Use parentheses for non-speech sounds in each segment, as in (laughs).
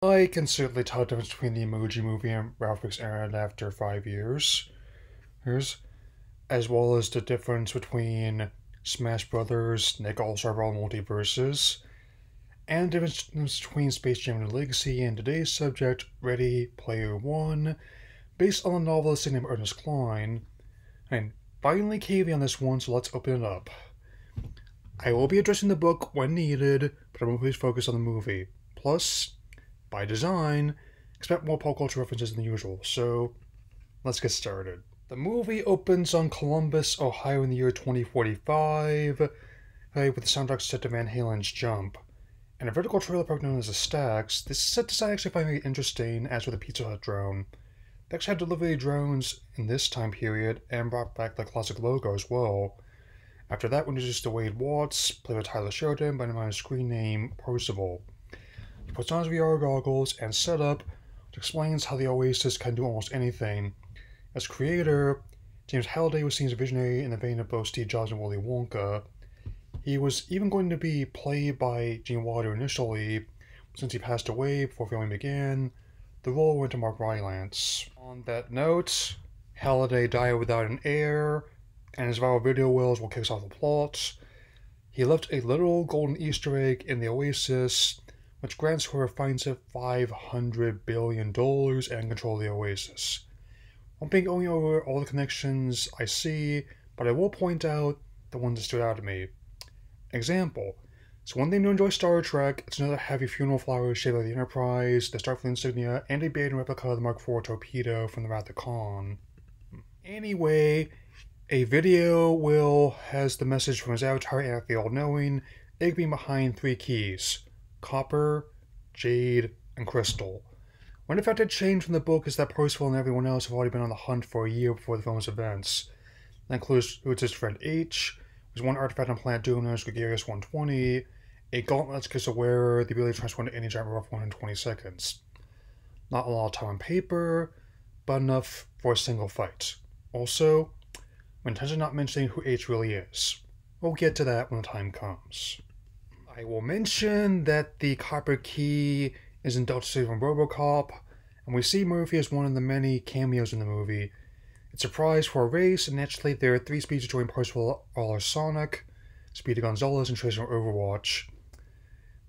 I can certainly tell the difference between the Emoji Movie and Ralph Breaks Internet after five years. As well as the difference between Smash Brothers, Nick All-Star Brawl MultiVersus, and the difference between Space Jam and Legacy and today's subject, Ready Player One, based on the novelist named Ernest Cline. And finally caving on this one, so let's open it up. I will be addressing the book when needed, but I'm will please focus on the movie. Plus, by design, expect more pop culture references than usual, so let's get started. The movie opens on Columbus, Ohio in the year 2045, with the soundtrack set to Van Halen's Jump. And a vertical trailer park known as the Stacks, this set design actually find very interesting, as with the Pizza Hut drone. They actually had delivery drones in this time period and brought back the classic logo as well. After that, we introduced to Wade Watts, played by Tyler Sheridan, by the screen name Parzival. He puts on his VR goggles and setup, which explains how the Oasis can do almost anything. As creator, James Halliday was seen as a visionary in the vein of both Steve Jobs and Willy Wonka. He was even going to be played by Gene Wilder initially, since he passed away before filming began. The role went to Mark Rylance. On that note, Halliday died without an heir, and his viral video was what kicks off the plot. He left a literal golden Easter egg in the Oasis which grants her a finds it $500 billion and control the Oasis. I won't be going over all the connections I see, but I will point out the ones that stood out to me. Example. It's one thing to enjoy Star Trek, it's another heavy funeral flowers shaped like the Enterprise, the Starfleet insignia, and a Baden replica of the Mark IV torpedo from the Wrath of Khan. Anyway, a video will has the message from his avatar and the all-knowing, Egg being behind three keys copper, jade, and crystal. One affected change from the book is that Parzival and everyone else have already been on the hunt for a year before the film's events. That includes his friend H, who's one artifact on planet Doom known as Gregarious 120, a gauntlet that gives a wearer the ability to transform into any giant robot for 120 seconds. Not a lot of time on paper, but enough for a single fight. Also, we intentionally not mentioning who H really is. We'll get to that when the time comes. I will mention that the copper key is in Delta City from Robocop, and we see Murphy as one of the many cameos in the movie. It's a prize for a race, and naturally there are three speeds to join Parzival are Sonic, Speedy Gonzalez, and Tracer Overwatch.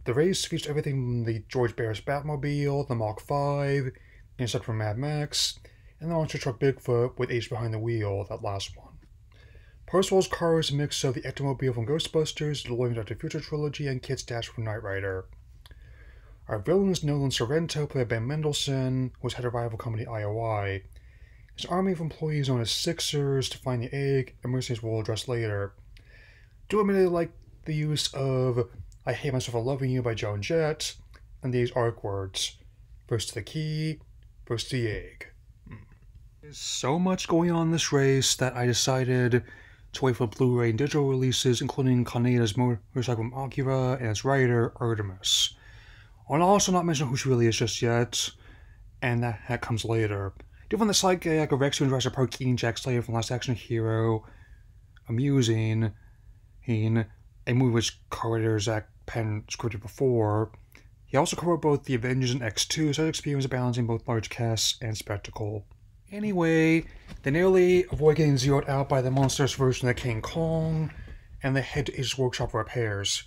The race features everything from the George Barris Batmobile, the Mach 5, the Intercept from Mad Max, and the monster truck Bigfoot with H behind the wheel, that last one. Parzival's car is a mix of the Ectomobile from Ghostbusters, the DeLorean the Future trilogy, and Kit's Dash from Knight Rider. Our villain is Nolan Sorrento, played by Ben Mendelsohn, who has had a rival company IOI. His army of employees known as Sixers to find the egg, and mercenaries will address later. Do admittedly like the use of I Hate Myself for Loving You by Joan Jett, and these arc words. First the key, first the egg. There's so much going on in this race that I decided to wait for Blu-ray and digital releases, including Kaneda's motorcycle from Akira and its writer, Artemis. I'll also not mention who she really is just yet, and that, that comes later. Find the like a Rex and Jurassic Park eating Jack Slater from Last Action Hero amusing, in a movie which co-writer Zak Penn scripted before. He also co-wrote both The Avengers and X2, so his experience of balancing both large casts and spectacle. Anyway, they nearly avoid getting zeroed out by the monstrous version of King Kong, and they head to Ace's workshop repairs.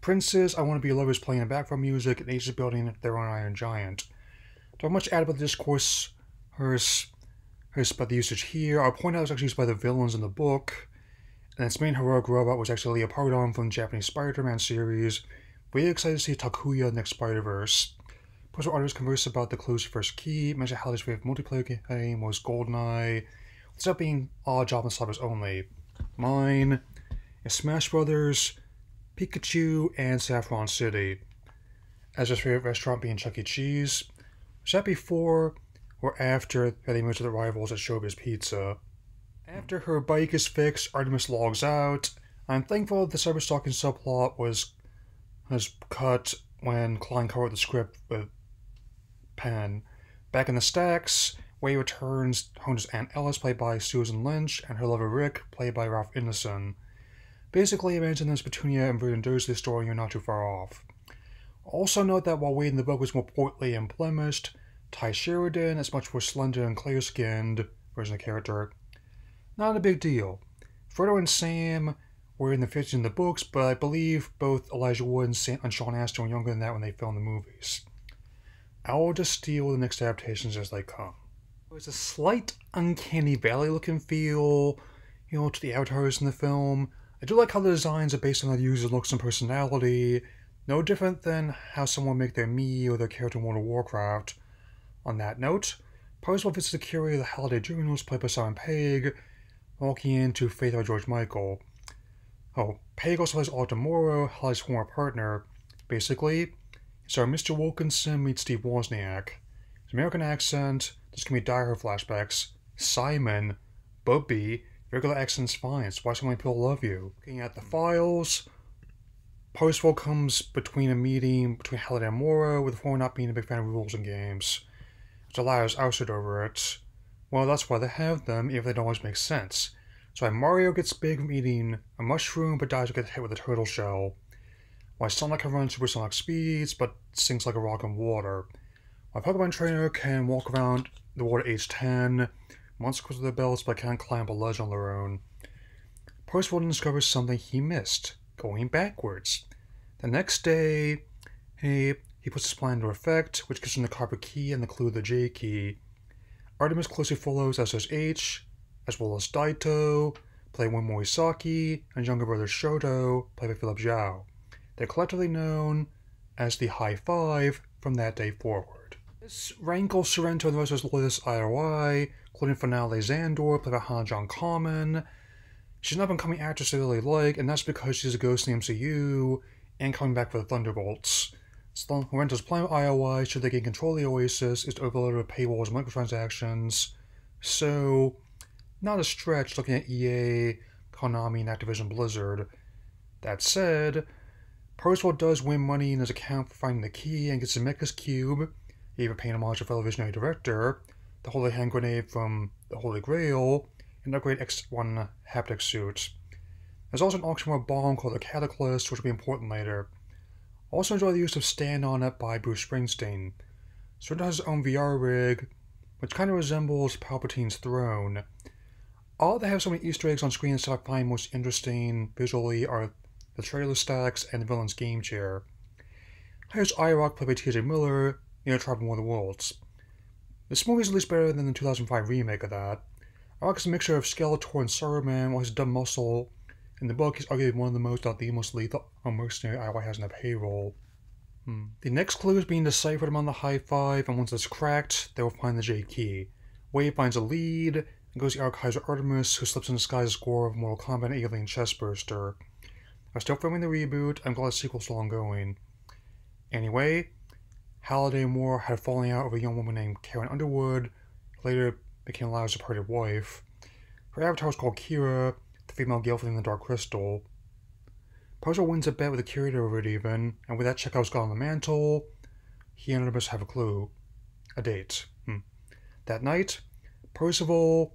Prince's I Want to Be Lovers playing background music, and Ace is building their own Iron Giant. Don't much add about the discourse hers, hers about the usage here. I'll point out it's actually used by the villains in the book, and its main heroic robot was actually a Leopardon from the Japanese Spider-Man series. Really excited to see Takuya next Spider-Verse. Puzzle artists converse about the clues first key, mention how this favorite multiplayer game was GoldenEye, without being all job and slobbers only. Mine is Smash Brothers, Pikachu, and Saffron City. As his favorite restaurant being Chuck E. Cheese. Was that before or after they moved to the rivals at Showbiz Pizza? After her bike is fixed, Artemis logs out. I'm thankful the cyberstalking subplot was was cut when Cline covered the script with pen. Back in the stacks, Way returns home to Aunt Alice, played by Susan Lynch, and her lover Rick, played by Ralph Ineson. Basically, imagine this Petunia and Vernon Dursley story, you're not too far off. Also note that while Wade in the book was more portly and blemished, Tye Sheridan is much more slender and clear-skinned version of the character. Not a big deal. Frodo and Sam were in the 50s in the books, but I believe both Elijah Wood and, Sean Astin were younger than that when they filmed the movies. I will just steal the next adaptations as they come. There's a slight uncanny valley looking feel, you know, to the avatars in the film. I do like how the designs are based on the user's looks and personality, no different than how someone make their me or their character in World of Warcraft. On that note, Parzival visits the curator of the Halliday Journals, played by Simon Pegg, walking into Faith by George Michael. Oh, Pegg also plays Ogden Morrow, Holly's former partner. Basically, so Mr. Wilkinson meets Steve Wozniak. His American accent, this can be dire flashbacks. Simon, Bubby, regular accent's fine. It's why so many people love you. Looking at the files, Parzival comes between a meeting between Halliday and Morrow, with Morrow not being a big fan of rules and games. Allows ousted over it. Well, that's why they have them, if they don't always make sense. So Mario gets big from eating a mushroom, but dies when gets hit with a turtle shell. Why Sonic can run supersonic speeds, but sinks like a rock in water. My Pokemon trainer can walk around the water age 10, monsters with their belts, but can't climb a ledge on their own. Parzival discovers something he missed, going backwards. The next day, he, he puts his plan into effect, which gives him the copper key and the clue the J key. Artemis closely follows as does H, as well as Daito, played by Morisaki, and younger brother Shoto, played by Philip Zhao. They're collectively known as the High Five from that day forward. This rankles Sorrento and the rest of Lotus IOI, including finale Zandor, played by Hannah John Kamen. She's not been coming actress I really like, and that's because she's a ghost in the MCU and coming back for the Thunderbolts. Sorrento's plan with IOI, should they gain control of the Oasis, is to overload with paywalls and microtransactions. So, not a stretch looking at EA, Konami, and Activision Blizzard. That said, Parzival does win money in his account for finding the key and gets a Zemeckis Cube, even paying homage to fellow visionary director, the Holy Hand Grenade from the Holy Grail, and upgrade X1 haptic suit. There's also an auction bomb called the Cataclyst, which will be important later. Also enjoy the use of Stand On It by Bruce Springsteen. Sorrento has his own VR rig, which kind of resembles Palpatine's throne. All that have so many Easter eggs on screen that I find most interesting visually are the trailer stacks, and the villain's game chair. Here's IROC played by T.J. Miller in A Tribe of the Worlds. This movie is at least better than the 2005 remake of that. IROC is a mixture of Skeletor and Saruman, while his dumb muscle in the book is arguably one of the most, not the most lethal mercenary IOI has in a payroll. Hmm. The next clue is being deciphered among the high five, and once it's cracked, they will find the J key. Wade finds a lead, and goes to the archives of Artemis, who slips in disguise as Goro of Mortal Kombat alien chestburster are still filming the reboot. I'm glad the sequel's still ongoing. Anyway, Halliday Moore had falling out with a young woman named Karen Underwood, later became Lyra's departed wife. Her avatar was called Kira, the female girlfriend in the Dark Crystal. Puzzle wins a bet with the curator over it even, and with that checkout's got on the mantle, he and Artemis have a clue. A date. Hmm. That night, Parzival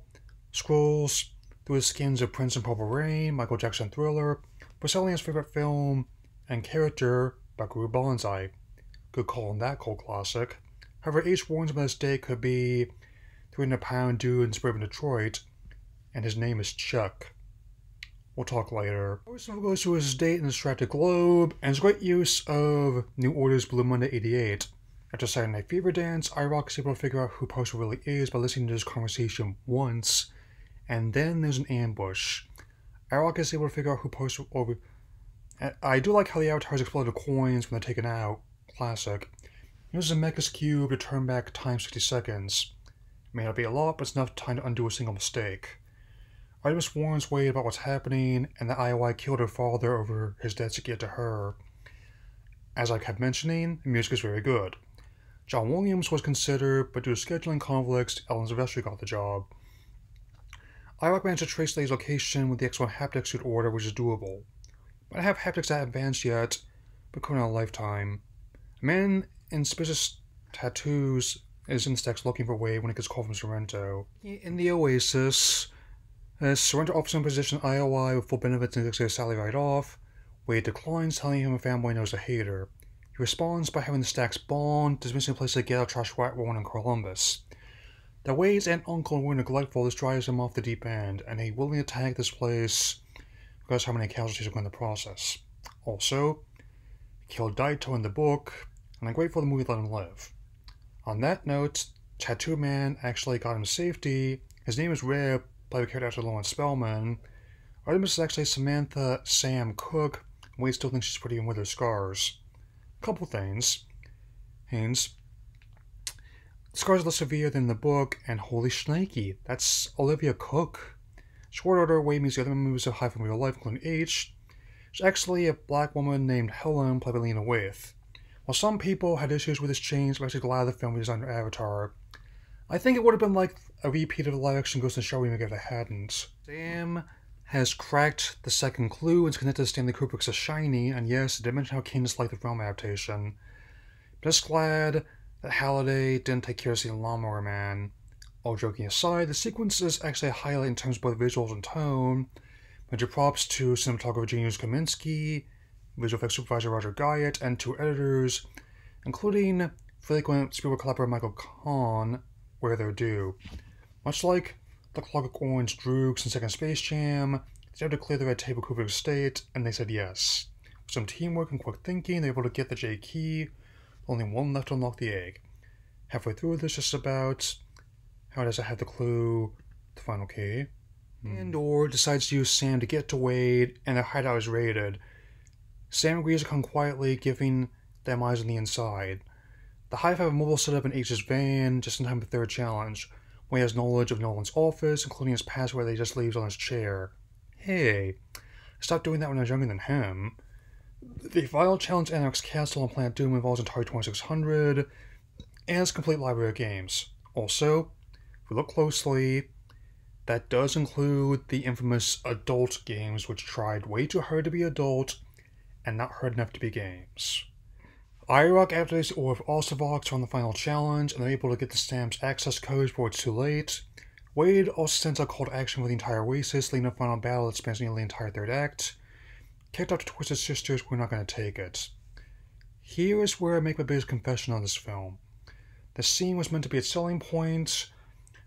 scrolls through the skins of Prince and Purple Rain, Michael Jackson thriller, Brazilian's favorite film and character, Buckaroo Banzai. Good call on that cult classic. However, H warns him that this day could be 300 pound dude in suburban Detroit, and his name is Chuck. We'll talk later. Parzival goes to his date in the Distracted Globe, and his great use of New Order's Blue Monday 88. After Saturday Night Fever Dance, IROC is able to figure out who Parzival really is by listening to this conversation once, and then there's an ambush. IROC is able to figure out who posted over. I do like how the avatars explode the coins when they're taken out. Classic. Uses a Zemeckis Cube to turn back time 60 seconds. May not be a lot, but it's enough time to undo a single mistake. Artemis warns Wade about what's happening, and that IOI killed her father over his debt to get to her. As I kept mentioning, the music is very good. John Williams was considered, but due to scheduling conflicts, Alan Silvestri got the job. I managed to trace Lay's location with the X1 haptic suit order, which is doable. But I have haptics that advanced yet, but couldn't in a lifetime. A man in suspicious tattoos is in the stacks looking for Wade when he gets called from Sorrento. In the Oasis, as Sorrento him position IOI with full benefits and executive salary right off, Wade declines, telling him a fanboy knows a hater. He responds by having the stacks bond, dismissing places like Ghetto Trash White Woman in Columbus. The Wade's aunt, uncle, were neglectful, this drives him off the deep end, and he willingly attack this place because how many casualties are going in the process. Also, killed Daito in the book, and I'm grateful the movie let him live. On that note, Tattoo Man actually got him safety. His name is played by character actor Lawrence Spellman. Artemis is actually Samantha Sam Cook, and Wade still think she's pretty even with her scars. Couple things. Haynes. Scars less severe than the book, and holy shnikey, that's Olivia Cooke. Short order, Way meets the other members of High from real life, including H. She's actually a black woman named Helen, Lena Waithe. While some people had issues with this change, I'm actually glad the film was under Avatar. I think it would have been like a repeat of the live action Ghost in the Shell remake if it hadn't. Sam has cracked the second clue and is connected to Stanley Kubrick's A Shiny, and yes, it did mention how keen disliked the film adaptation. Just glad Halliday didn't take care of the Lawnmower Man. All joking aside, the sequence is actually a highlight in terms of both visuals and tone. Major props to cinematographer Janusz Kaminski, visual effects supervisor Roger Guyett, and two editors, including frequent Spielberg collaborator Michael Kahn, where they're due. Much like the Clockwork Orange Droogs and Second Space Jam, they had to clear the red tape of Kubrick's estate, and they said yes. With some teamwork and quick thinking, they were able to get the J key, only one left to unlock the egg. Halfway through this, just about, how does it have the clue, the final key? Hmm. And or decides to use Sam to get to Wade, and their hideout is raided. Sam agrees to come quietly, giving them eyes on the inside. The Hive have a mobile setup in H's van, just in time for their challenge. Wade has knowledge of Nolan's office, including his password that he just leaves on his chair. Hey, stop doing that when I was younger than him. The final challenge Anorak's Castle on Planet Doom involves Atari 2600 and its complete library of games. Also, if we look closely, that does include the infamous adult games, which tried way too hard to be adult and not hard enough to be games. IROC activates the Orb of Osuvox on the final challenge, and they're able to get the stamp's access codes before it's too late. Wade also sends a call to action for the entire Oasis, leading to a final battle that spans nearly the entire third act. Kicked out to Twisted Sisters, we're not going to take it. Here is where I make my biggest confession on this film. The scene was meant to be its selling point,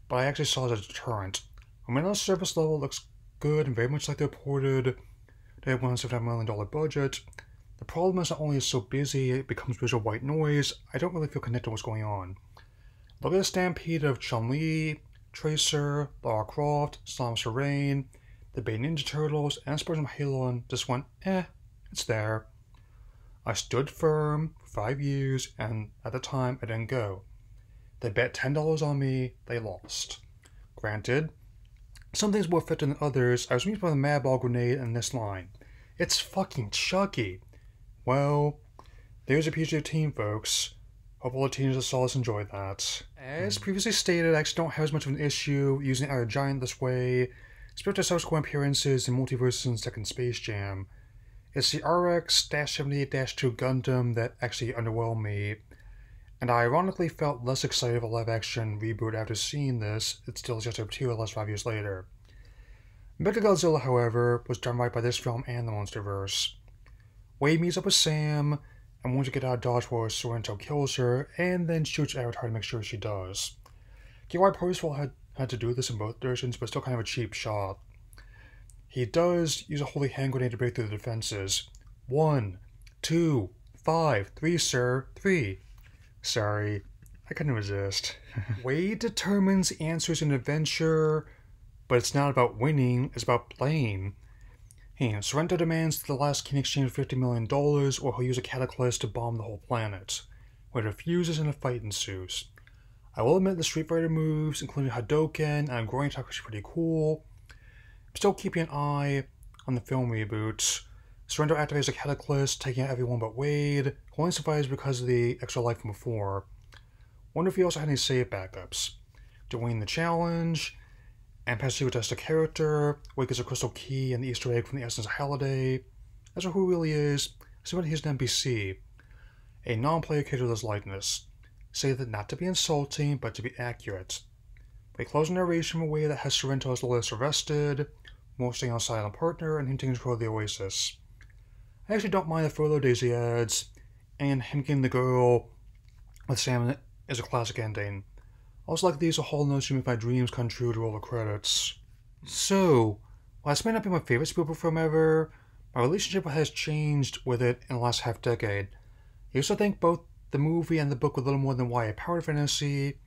but I actually saw it as a deterrent. I mean, on the surface level, it looks good and very much like the reported they had $175 million budget. The problem is not only is so busy, it becomes visual white noise. I don't really feel connected to what's going on. Look at the stampede of Chun-Li, Tracer, Lara Croft, Samus Aran, the Bay Ninja Turtles, and Spurs of Halo and just went, eh, it's there. I stood firm for five years, and at the time, I didn't go. They bet $10 on me, they lost. Granted, some things more effective than others. I was amused by the Madball grenade in this line. It's fucking Chucky. Well, there's a PG team, folks. Hope all the teenagers that saw this enjoy that. As previously stated, I actually don't have as much of an issue using our Giant this way, especially subsequent appearances in MultiVersus and Second Space Jam. It's the RX-78-2 Gundam that actually underwhelmed me, and I ironically felt less excited about live action reboot after seeing this, It Still Just Up 2 less five years later. Mechagodzilla, however, was done right by this film and the Monsterverse. Wade meets up with Sam and wants to get out of Dodge while Sorrento kills her and then shoots Avatar to make sure she does. Why Parzival had, had to do this in both versions, but still kind of a cheap shot. He does use a holy hand grenade to break through the defenses. One, two, five, three, sir, three. Sorry, I couldn't resist. (laughs) Wade determines answers in adventure, but it's not about winning, it's about playing. And Sorrento demands that the last king exchange $50 million or he'll use a Cataclyst to bomb the whole planet. Wade refuses and a fight ensues. I will admit the Street Fighter moves, including Hadouken and Groin Attack, was pretty cool. I'm still keeping an eye on the film reboot. Sorrento activates a Cataclyst, taking out everyone but Wade, who only survives because of the extra life from before. Wonder if he also had any save backups. Win the challenge, and pass you test a character, Wake is a crystal key and the Easter egg from the Essence of Halliday. As for who he really is, somebody he's an NPC. A non-player character with his likeness. Say that not to be insulting, but to be accurate. They close the narration in a way that has Sorrento as the list arrested, mostly on silent partner, and hinting to control the Oasis. I actually don't mind the Furlough Daisy ads, and him getting the girl with Sam is a classic ending. I Also, like these, a whole nother to make my dreams come true to all the credits. So, while this may not be my favorite Spielberg film ever, my relationship has changed with it in the last half decade. I used to think both the movie and the book a little more than YA power fantasy,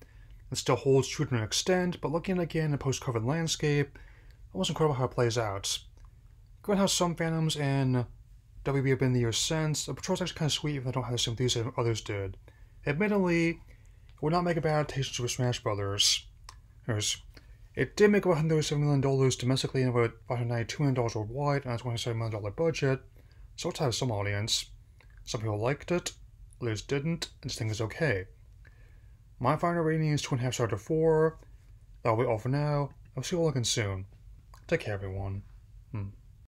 and still holds true to an extent, but looking again in a post COVID landscape, it was incredible how it plays out. Given how some fandoms and WB have been the years since, the Patrol's actually kind of sweet if they don't have the same enthusiasm others did. Admittedly, it would not make a bad adaptation to Smash Brothers. It did make about $137 million domestically and about $592 million worldwide on a $27 million budget, so it has some audience. Some people liked it, others didn't, and this thing is okay. My final rating is 2.5 stars to 4. That'll be all for now. I'll see you all again soon. Take care, everyone. Hmm.